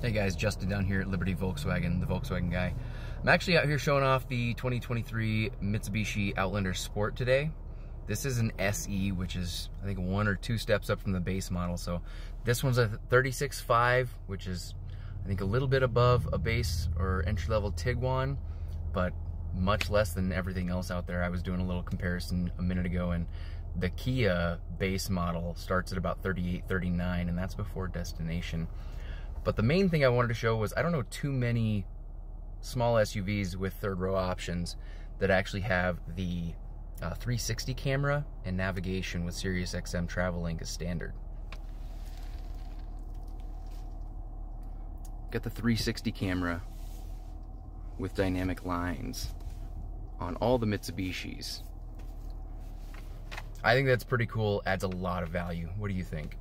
Hey guys, Justin down here at Liberty Volkswagen, the Volkswagen guy. I'm actually out here showing off the 2023 Mitsubishi Outlander Sport today. This is an SE, which is I think one or two steps up from the base model. So this one's a 36.5, which is I think a little bit above a base or entry-level Tiguan, but much less than everything else out there. I was doing a little comparison a minute ago, and the Kia base model starts at about 38, 39, and that's before destination. But the main thing I wanted to show was I don't know too many small SUVs with third row options that actually have the uh, 360 camera and navigation with Sirius XM Travel Link as standard. Got the 360 camera with dynamic lines on all the Mitsubishis. I think that's pretty cool, adds a lot of value. What do you think?